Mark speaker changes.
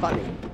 Speaker 1: funny.